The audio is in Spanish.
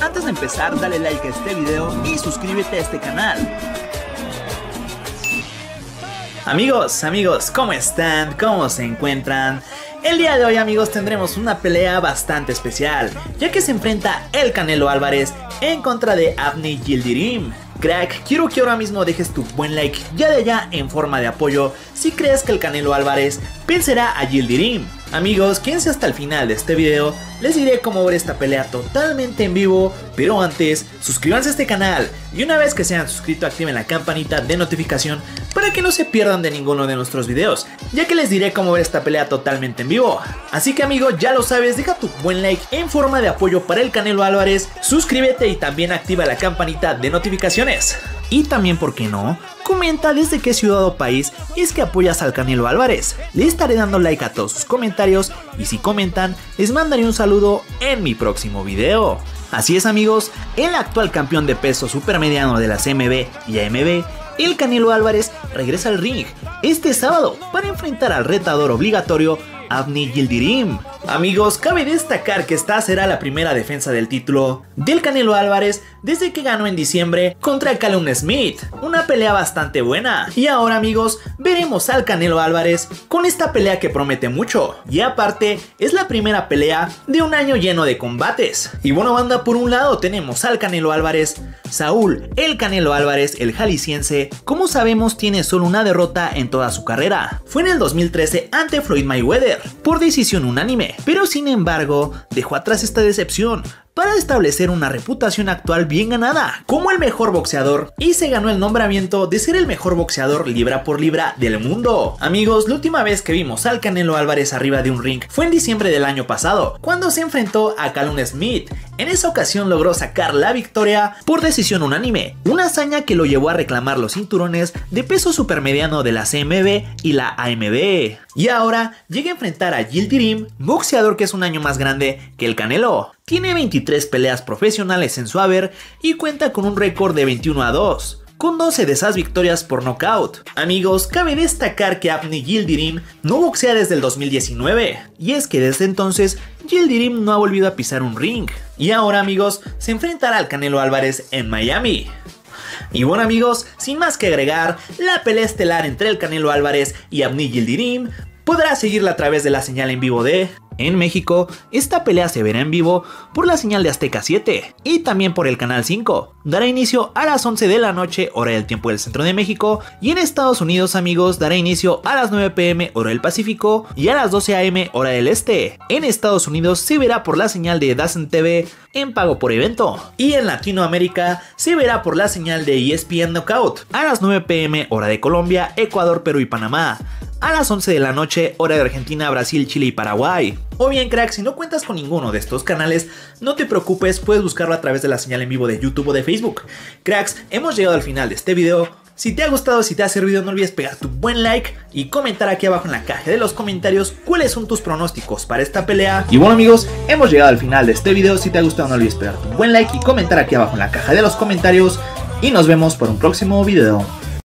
antes de empezar dale like a este video y suscríbete a este canal. Amigos, amigos, ¿cómo están? ¿Cómo se encuentran? El día de hoy amigos tendremos una pelea bastante especial, ya que se enfrenta el Canelo Álvarez en contra de Abney Gildirim. Crack, quiero que ahora mismo dejes tu buen like ya de allá en forma de apoyo si crees que el Canelo Álvarez vencerá a Gildirim. Amigos, quédense hasta el final de este video, les diré cómo ver esta pelea totalmente en vivo, pero antes, suscríbanse a este canal y una vez que se hayan suscrito activen la campanita de notificación para que no se pierdan de ninguno de nuestros videos, ya que les diré cómo ver esta pelea totalmente en vivo. Así que amigo, ya lo sabes, deja tu buen like en forma de apoyo para el Canelo Álvarez, suscríbete y también activa la campanita de notificaciones. Y también, ¿por qué no? Comenta desde qué ciudad o país es que apoyas al Canelo Álvarez. Le estaré dando like a todos sus comentarios y si comentan, les mandaré un saludo en mi próximo video. Así es amigos, el actual campeón de peso supermediano de las MB y AMB, el Canelo Álvarez regresa al ring este sábado para enfrentar al retador obligatorio Avni Gildirim. Amigos, cabe destacar que esta será la primera defensa del título del Canelo Álvarez desde que ganó en diciembre contra Callum Smith, una pelea bastante buena. Y ahora amigos, veremos al Canelo Álvarez con esta pelea que promete mucho. Y aparte, es la primera pelea de un año lleno de combates. Y bueno banda, por un lado tenemos al Canelo Álvarez, Saúl, el Canelo Álvarez, el jalisciense, como sabemos tiene solo una derrota en toda su carrera. Fue en el 2013 ante Floyd Mayweather, por decisión unánime pero sin embargo dejó atrás esta decepción para establecer una reputación actual bien ganada como el mejor boxeador y se ganó el nombramiento de ser el mejor boxeador libra por libra del mundo. Amigos, la última vez que vimos al Canelo Álvarez arriba de un ring fue en diciembre del año pasado, cuando se enfrentó a Callum Smith. En esa ocasión logró sacar la victoria por decisión unánime, una hazaña que lo llevó a reclamar los cinturones de peso supermediano de la CMB y la AMB. Y ahora llega a enfrentar a Gildirim, boxeador que es un año más grande que el Canelo. Tiene 23 peleas profesionales en su haber y cuenta con un récord de 21 a 2 con 12 de esas victorias por nocaut. Amigos, cabe destacar que Abney Gildirim no boxea desde el 2019, y es que desde entonces Gildirim no ha volvido a pisar un ring. Y ahora amigos, se enfrentará al Canelo Álvarez en Miami. Y bueno amigos, sin más que agregar, la pelea estelar entre el Canelo Álvarez y Abney Gildirim podrá seguirla a través de la señal en vivo de en México, esta pelea se verá en vivo por la señal de Azteca 7 y también por el canal 5. Dará inicio a las 11 de la noche, hora del tiempo del centro de México, y en Estados Unidos, amigos, dará inicio a las 9 pm, hora del Pacífico, y a las 12 am, hora del Este. En Estados Unidos se verá por la señal de Dazen TV en pago por evento, y en Latinoamérica se verá por la señal de ESPN Knockout a las 9 pm, hora de Colombia, Ecuador, Perú y Panamá a las 11 de la noche, hora de Argentina, Brasil, Chile y Paraguay. O bien, crack, si no cuentas con ninguno de estos canales, no te preocupes, puedes buscarlo a través de la señal en vivo de YouTube o de Facebook. Cracks, hemos llegado al final de este video. Si te ha gustado, si te ha servido, no olvides pegar tu buen like y comentar aquí abajo en la caja de los comentarios cuáles son tus pronósticos para esta pelea. Y bueno amigos, hemos llegado al final de este video. Si te ha gustado, no olvides pegar tu buen like y comentar aquí abajo en la caja de los comentarios. Y nos vemos por un próximo video.